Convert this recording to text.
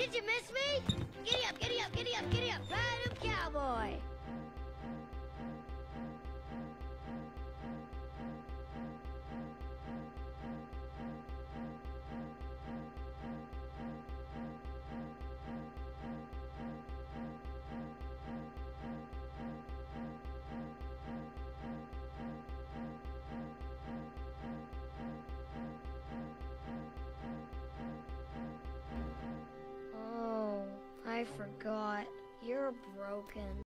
Did you miss me? Giddy up, I forgot. You're broken.